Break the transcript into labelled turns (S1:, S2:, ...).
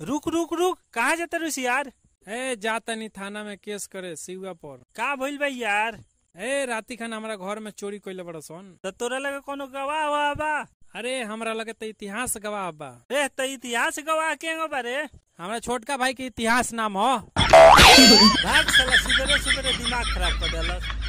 S1: रुक रुक रुक कहाँ जाता रुस यार?
S2: ए जाता नहीं थाना में केस करे सिवा पर
S1: का भइल भाई यार?
S2: ए राती खान हमारा घर में चोरी कइले बड़ा सन।
S1: तो तोरा लगे कोनो गवाह हुआ बा?
S2: अरे हमरा लगे तो इतिहास गवाह बा।
S1: ए तो इतिहास गवाह के हो बारे
S2: हमारा छोटका भाई के इतिहास नाम हो।
S1: भाग साला सुबेरे सुबेरे दिमाग खराब कर देलस।